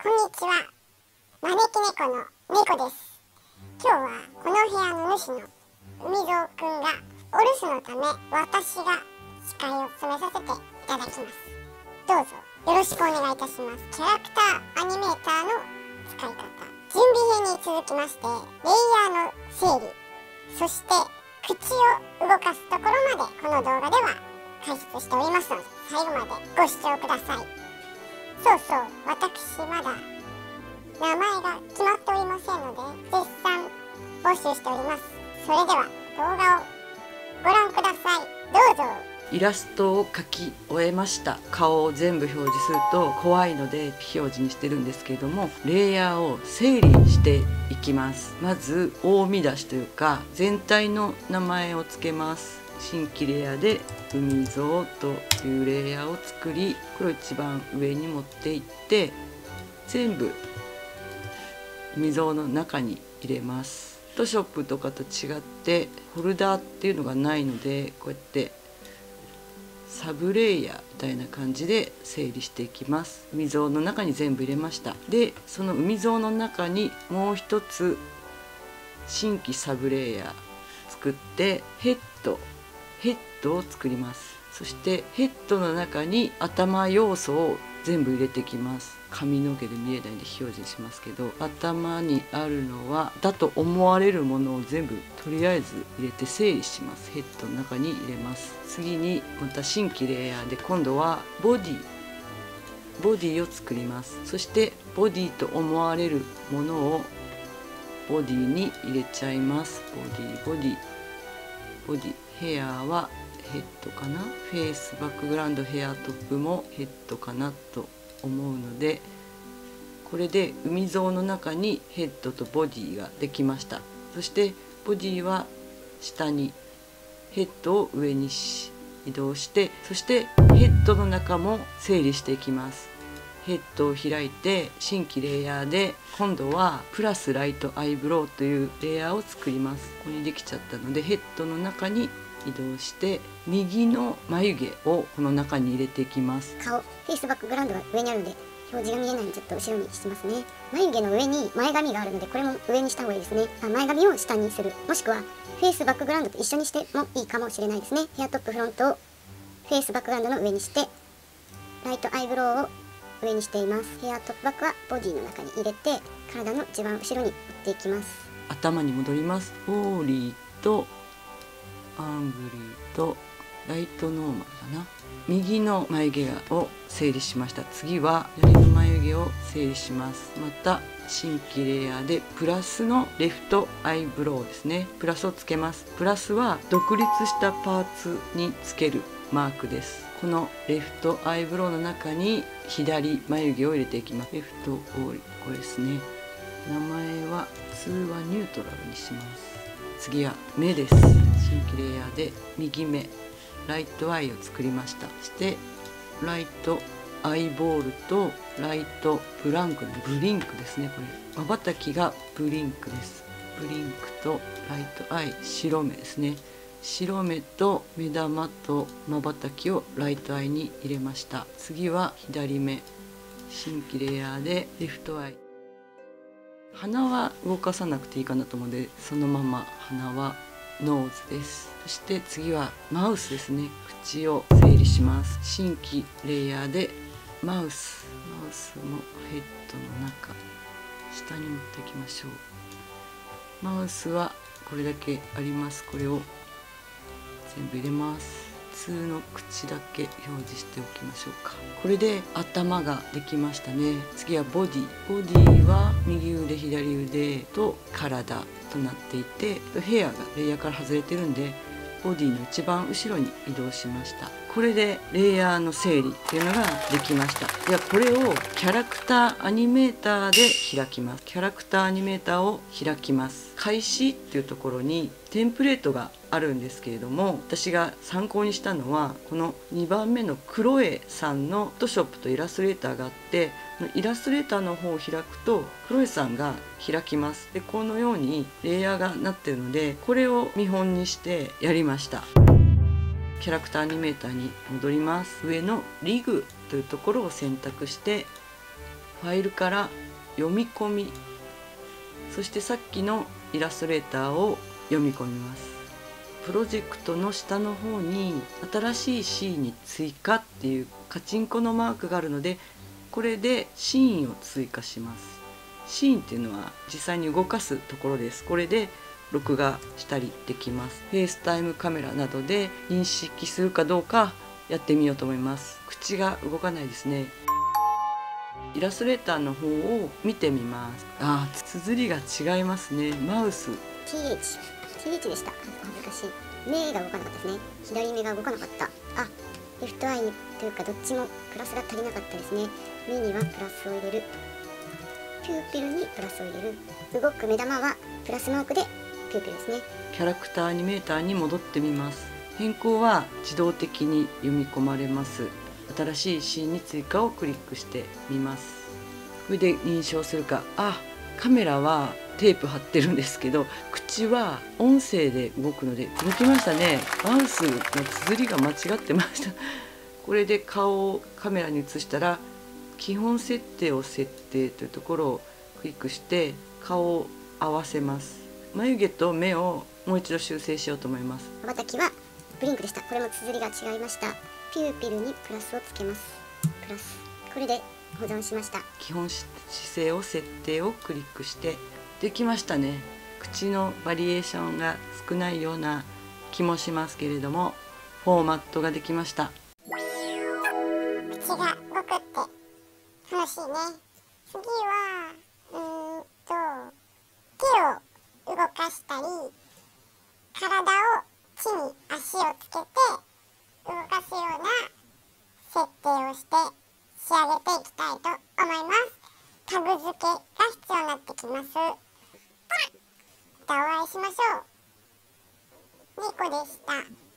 こんにちは。招き猫の猫です。今日はこの部屋の主の海蔵くんがお留守のため私が司会を務めさせていただきます。どうぞよろしくお願いいたします。キャラクターアニメーターの使い方。準備編に続きましてレイヤーの整理。そして口を動かすところまでこの動画では解説しておりますので最後までご視聴ください。そうそう。私まだ名前が決まっておりませんので絶賛募集しておりますそれでは動画をご覧ください。どうぞ。イラストを描き終えました。顔を全部表示すると怖いので非表示にしてるんですけれどもレイヤーを整理していきます。まず大見出しというか全体の名前を付けます。新規レイヤーで海像というレイヤーを作りこれを一番上に持っていって全部海像の中に入れます。フォトショップとかと違ってホルダーっていうのがないのでこうやってサブレイヤーみたいな感じで整理していきます。海像の中に全部入れました。でその海像の中にもう一つ新規サブレイヤー作ってヘッドヘッドを作ります。そしてヘッドの中に頭要素を全部入れてきます。髪の毛で見えないんで非表示しますけど頭にあるのはだと思われるものを全部とりあえず入れて整理します。ヘッドの中に入れます。次にまた新規レイヤーで今度はボディ。ボディを作ります。そしてボディと思われるものをボディに入れちゃいます。ボディボディボディ。ヘアはヘッドかな？フェイスバックグラウンドヘアトップもヘッドかなと思うのでこれで海像の中にヘッドとボディができました。そしてボディは下にヘッドを上に移動してそしてヘッドの中も整理していきます。ヘッドを開いて新規レイヤーで今度はプラスライトアイブロウというレイヤーを作ります。ここにできちゃったのでヘッドの中に移動して右の眉毛をこの中に入れていきます。顔フェイスバックグラウンドが上にあるので表示が見えないんでちょっと後ろにしてますね。眉毛の上に前髪があるのでこれも上にした方がいいですね。あ前髪を下にする。もしくはフェイスバックグラウンドと一緒にしてもいいかもしれないですね。ヘアトップフロントをFace Background の上にして Right Eyebrow を上にしています。 Hair Top Back は Body の中に入れて体の一番後ろに持っていきます。頭に戻ります。オーリーと Angry と Right Normal だな。右の眉毛を整理しました。次は左の眉毛を整理します。また新規レイヤーでプラスの Left Eyebrow ですね。プラスをつけます。プラスは独立したパーツにつけるマークです。この Left Eyebrow の中に左眉毛を入れていきます。 Left オーリこれですね。名前普通は Neutral にします。次は目です。新規レイヤーで右目 Right Eye を作りました。そして Right Eyeball と Right Blank の Blink ですねこれ。まばたきが Blink です。 Blink とRight Eye 白目ですね。白目と目玉とまばたきを Right Eye に入れました。次は左目新規レイヤーで Left Eye。鼻は動かさなくていいかなと思うのでそのまま鼻は Nose です。そして次は Mouth ですね。口を整理します。新規レイヤーで Mouth。Mouth もヘッドの中下に持っていきましょう。マウスはこれだけあります。これを全部入れます。普通の口だけ表示しておきましょうか。これで頭ができましたね。次はボディ。ボディは右腕左腕と体となっていてヘアがレイヤーから外れてるんでボディの一番後ろに移動しました。これでレイヤーの整理っていうのができました。ではこれをキャラクターアニメーターで開きます。キャラクターアニメーターを開きます。開始っていうところにテンプレートがあるんですけれども私が参考にしたのはこの2番目のクロエさんのフォトショップとイラストレーターがあってイラストレーターの方を開くとクロエさんが開きます。でこのようにレイヤーがなってるのでこれを見本にしてやりました。キャラクターアニメーターに戻ります。上のリグというところを選択してファイルから読み込みそしてさっきのイラストレーターを読み込みます。プロジェクトの下の方に新しいシーンに追加っていうカチンコのマークがあるのでこれでシーンを追加します。シーンっていうのは実際に動かすところです。これで録画したりできます。 FaceTime カメラなどで認識するかどうかやってみようと思います。口が動かないですね。イラストレーターの方を見てみます。あ綴りが違いますね。 Mouth。TH TH でした。恥ずかしい。目が動かなかったですね。左目が動かなかった。あ Left Eye というかどっちもプラスが足りなかったですね。目にはプラスを入れる。ピューピルにプラスを入れる。動く目玉はプラスマークでピューピルですね。キャラクターアニメーターに戻ってみます。変更は自動的に読み込まれます。新しいシーンに追加をクリックしてみます。これで認証するか。あカメラはテープ貼ってるんですけど口は音声で動くので動きましたね。マウスの綴りが間違ってました。これで顔をカメラに映したら基本設定を設定というところをクリックして顔を合わせます。眉毛と目をもう一度修正しようと思います。まばたきはブリンクでした。これも綴りが違いました。ピューピルにプラスをつけます。プラス。これで保存しました。基本姿勢を設定をクリックしてできましたね。口のバリエーションが少ないような気もしますけれどもフォーマットができました。口が動くって楽しいね。次はうんと手を動かしたり体を地に足をつけて動かすような設定をして仕上げていきたいと思います。タグ付けが必要になってきます。たお会いしましょう。猫でした。